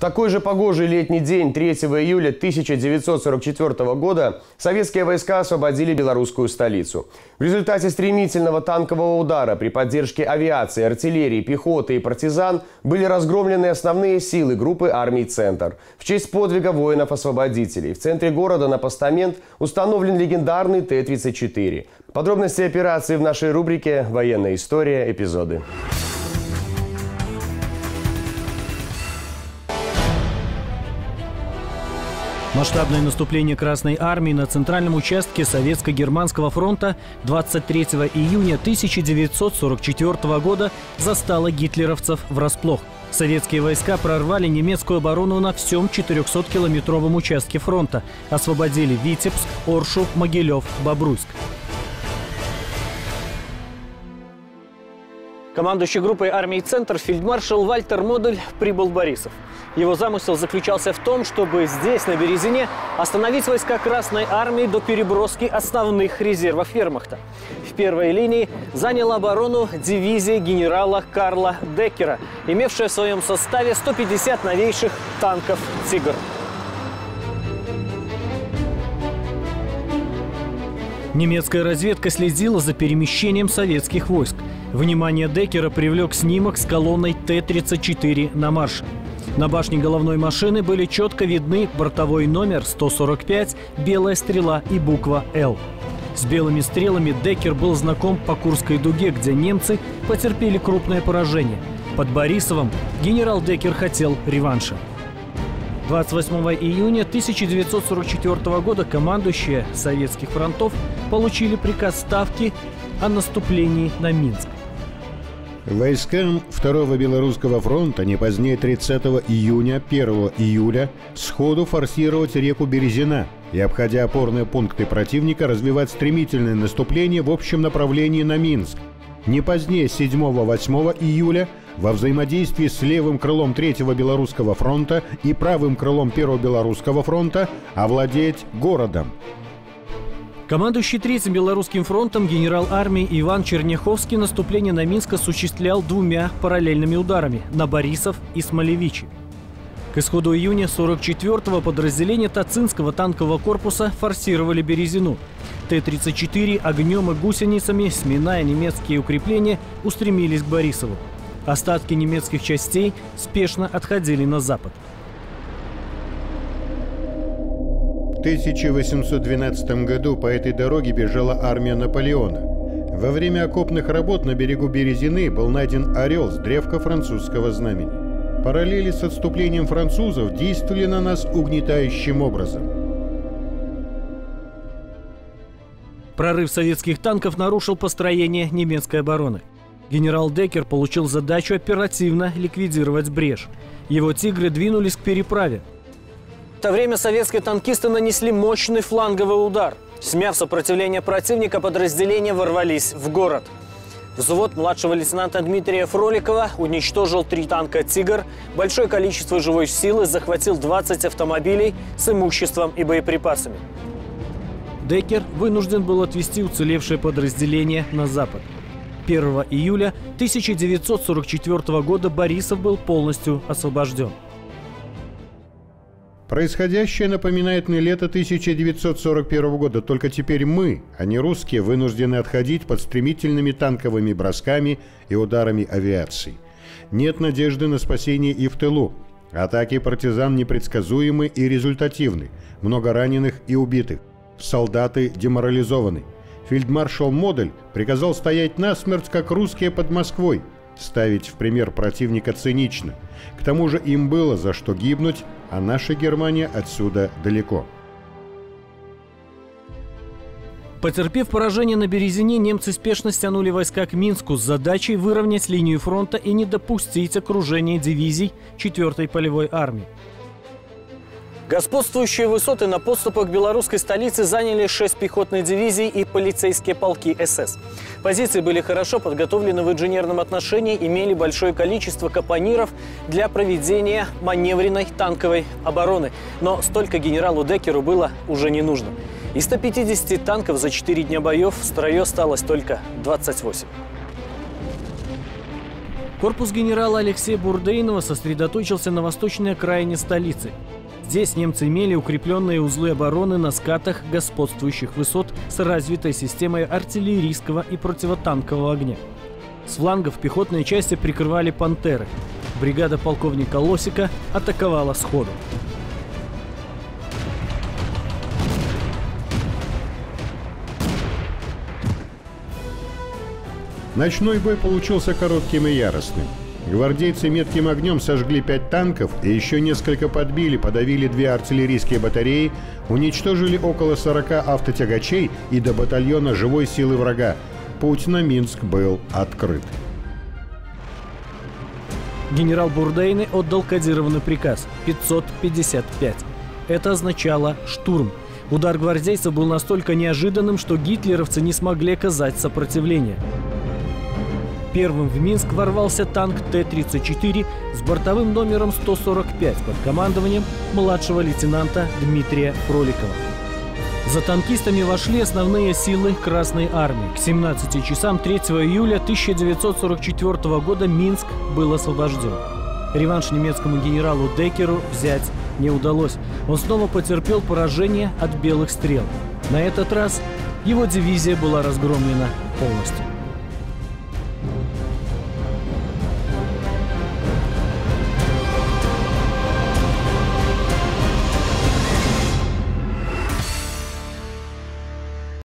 такой же погожий летний день 3 июля 1944 года советские войска освободили белорусскую столицу. В результате стремительного танкового удара при поддержке авиации, артиллерии, пехоты и партизан были разгромлены основные силы группы армий «Центр». В честь подвига воинов-освободителей в центре города на постамент установлен легендарный Т-34. Подробности операции в нашей рубрике «Военная история. Эпизоды». Масштабное наступление Красной Армии на центральном участке Советско-Германского фронта 23 июня 1944 года застало гитлеровцев врасплох. Советские войска прорвали немецкую оборону на всем 400-километровом участке фронта, освободили Витебск, Оршу, Могилев, Бобруйск. Командующий группой армии «Центр» фельдмаршал Вальтер Модель прибыл в Борисов. Его замысел заключался в том, чтобы здесь, на Березине, остановить войска Красной Армии до переброски основных резервов вермахта. В первой линии заняла оборону дивизия генерала Карла Деккера, имевшая в своем составе 150 новейших танков «Тигр». Немецкая разведка следила за перемещением советских войск. Внимание Деккера привлек снимок с колонной Т-34 на марше. На башне головной машины были четко видны бортовой номер 145, белая стрела и буква «Л». С белыми стрелами Деккер был знаком по Курской дуге, где немцы потерпели крупное поражение. Под Борисовым генерал Деккер хотел реванша. 28 июня 1944 года командующие советских фронтов получили приказ Ставки о наступлении на Минск. Войскам Второго Белорусского фронта не позднее 30 июня 1 июля сходу форсировать реку Березина и, обходя опорные пункты противника, развивать стремительное наступление в общем направлении на Минск. Не позднее 7-8 июля во взаимодействии с левым крылом Третьего Белорусского фронта и правым крылом Первого Белорусского фронта овладеть городом. Командующий Третьим Белорусским фронтом генерал армии Иван Черняховский наступление на Минск осуществлял двумя параллельными ударами – на Борисов и Смолевичи. К исходу июня 44-го подразделения Тацинского танкового корпуса форсировали Березину. Т-34 огнем и гусеницами, сминая немецкие укрепления, устремились к Борисову. Остатки немецких частей спешно отходили на запад. 1812 году по этой дороге бежала армия Наполеона. Во время окопных работ на берегу Березины был найден орел с древка французского знамени. Параллели с отступлением французов действовали на нас угнетающим образом. Прорыв советских танков нарушил построение немецкой обороны. Генерал Деккер получил задачу оперативно ликвидировать брешь. Его «Тигры» двинулись к переправе, в то время советские танкисты нанесли мощный фланговый удар. Смяв сопротивление противника, подразделения ворвались в город. Взвод младшего лейтенанта Дмитрия Фроликова уничтожил три танка «Тигр», большое количество живой силы, захватил 20 автомобилей с имуществом и боеприпасами. Деккер вынужден был отвести уцелевшее подразделение на запад. 1 июля 1944 года Борисов был полностью освобожден. Происходящее напоминает мне лето 1941 года, только теперь мы, а не русские, вынуждены отходить под стремительными танковыми бросками и ударами авиации. Нет надежды на спасение и в тылу. Атаки партизан непредсказуемы и результативны. Много раненых и убитых. Солдаты деморализованы. Фельдмаршал Модель приказал стоять насмерть, как русские под Москвой. Ставить в пример противника цинично. К тому же им было за что гибнуть, а наша Германия отсюда далеко. Потерпев поражение на Березине, немцы спешно стянули войска к Минску с задачей выровнять линию фронта и не допустить окружения дивизий 4-й полевой армии. Господствующие высоты на подступах белорусской столице заняли 6 пехотных дивизий и полицейские полки СС. Позиции были хорошо подготовлены в инженерном отношении, имели большое количество капониров для проведения маневренной танковой обороны. Но столько генералу Деккеру было уже не нужно. Из 150 танков за 4 дня боев в строю осталось только 28. Корпус генерала Алексея Бурдейнова сосредоточился на восточной окраине столицы. Здесь немцы имели укрепленные узлы обороны на скатах господствующих высот с развитой системой артиллерийского и противотанкового огня. С флангов пехотные части прикрывали «Пантеры». Бригада полковника Лосика атаковала сходу. Ночной бой получился коротким и яростным. Гвардейцы метким огнем сожгли пять танков и еще несколько подбили, подавили две артиллерийские батареи, уничтожили около 40 автотягачей и до батальона живой силы врага. Путь на Минск был открыт. Генерал Бурдейны отдал кодированный приказ 555. Это означало «штурм». Удар гвардейцев был настолько неожиданным, что гитлеровцы не смогли оказать сопротивление. Первым в Минск ворвался танк Т-34 с бортовым номером 145 под командованием младшего лейтенанта Дмитрия Фроликова. За танкистами вошли основные силы Красной Армии. К 17 часам 3 июля 1944 года Минск был освобожден. Реванш немецкому генералу Деккеру взять не удалось. Он снова потерпел поражение от белых стрел. На этот раз его дивизия была разгромлена полностью.